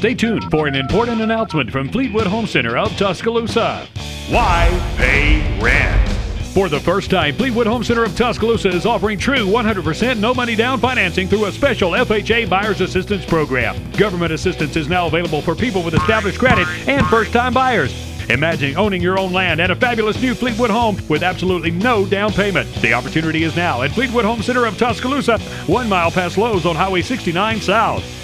Stay tuned for an important announcement from Fleetwood Home Center of Tuscaloosa. Why pay rent? For the first time, Fleetwood Home Center of Tuscaloosa is offering true 100% no money down financing through a special FHA Buyer's Assistance Program. Government assistance is now available for people with established credit and first time buyers. Imagine owning your own land and a fabulous new Fleetwood home with absolutely no down payment. The opportunity is now at Fleetwood Home Center of Tuscaloosa, one mile past Lowe's on Highway 69 South.